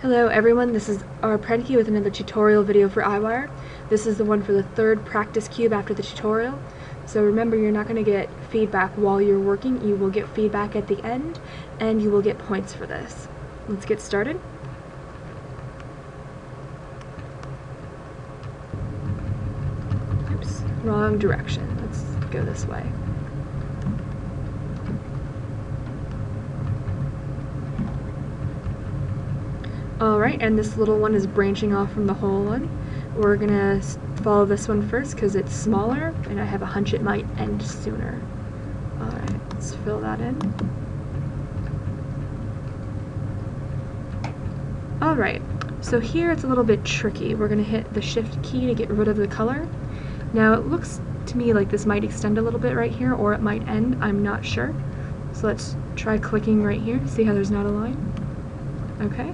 Hello everyone, this is our Predkey with another tutorial video for Eyewire. This is the one for the third practice cube after the tutorial. So remember you're not going to get feedback while you're working, you will get feedback at the end, and you will get points for this. Let's get started. Oops, wrong direction. Let's go this way. Alright, and this little one is branching off from the whole one. We're gonna follow this one first because it's smaller, and I have a hunch it might end sooner. Alright, let's fill that in. Alright, so here it's a little bit tricky. We're gonna hit the shift key to get rid of the color. Now it looks to me like this might extend a little bit right here, or it might end, I'm not sure. So let's try clicking right here, see how there's not a line. Okay.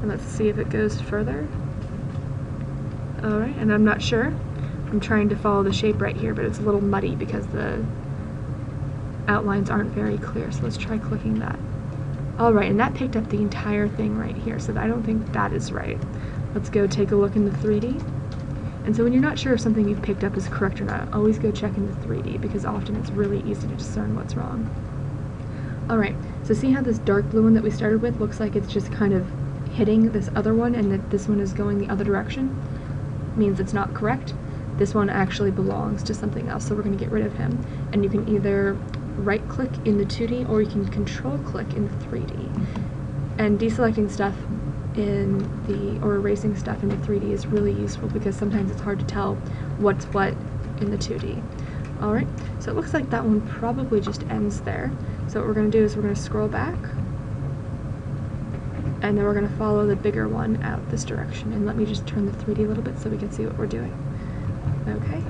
And let's see if it goes further. Alright, and I'm not sure. I'm trying to follow the shape right here, but it's a little muddy because the outlines aren't very clear. So let's try clicking that. Alright, and that picked up the entire thing right here, so I don't think that is right. Let's go take a look in the 3D. And so when you're not sure if something you've picked up is correct or not, always go check in the 3D because often it's really easy to discern what's wrong. Alright, so see how this dark blue one that we started with looks like it's just kind of hitting this other one and that this one is going the other direction means it's not correct. This one actually belongs to something else, so we're going to get rid of him. And you can either right click in the 2D or you can control click in the 3D. And deselecting stuff in the, or erasing stuff in the 3D is really useful because sometimes it's hard to tell what's what in the 2D. Alright, so it looks like that one probably just ends there. So what we're going to do is we're going to scroll back and then we're going to follow the bigger one out this direction. And let me just turn the 3D a little bit so we can see what we're doing. Okay.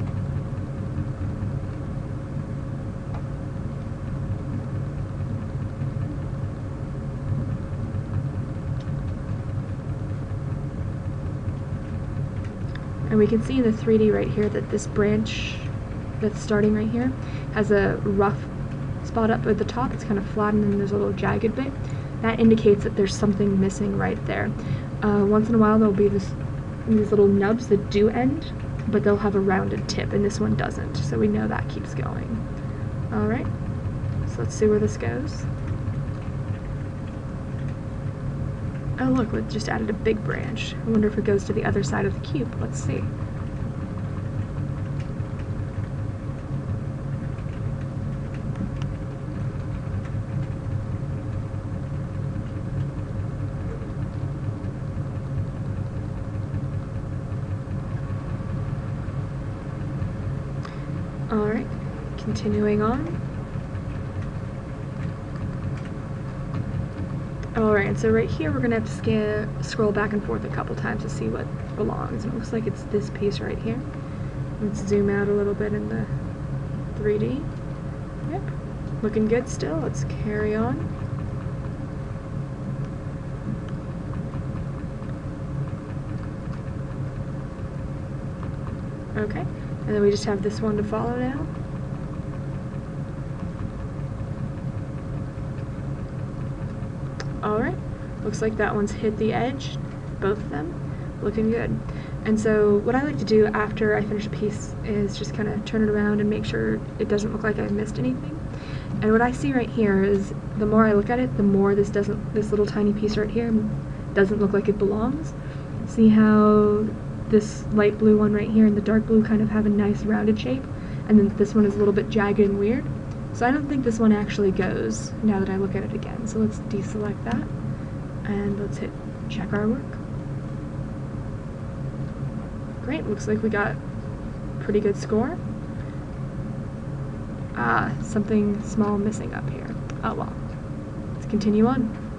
And we can see in the 3D right here that this branch that's starting right here has a rough spot up at the top. It's kind of flat and then there's a little jagged bit that indicates that there's something missing right there. Uh, once in a while there'll be this, these little nubs that do end, but they'll have a rounded tip, and this one doesn't, so we know that keeps going. Alright, so let's see where this goes. Oh look, we just added a big branch. I wonder if it goes to the other side of the cube. Let's see. Alright, continuing on. Alright, so right here we're going to have to scan, scroll back and forth a couple times to see what belongs. And it looks like it's this piece right here. Let's zoom out a little bit in the 3D. Yep, looking good still. Let's carry on. Okay. And then we just have this one to follow now. Alright, looks like that one's hit the edge, both of them, looking good. And so what I like to do after I finish a piece is just kind of turn it around and make sure it doesn't look like I've missed anything. And what I see right here is the more I look at it, the more this doesn't, this little tiny piece right here doesn't look like it belongs. See how this light blue one right here and the dark blue kind of have a nice rounded shape, and then this one is a little bit jagged and weird. So I don't think this one actually goes now that I look at it again. So let's deselect that, and let's hit check our work. Great, looks like we got pretty good score. Ah, something small missing up here. Oh well. Let's continue on.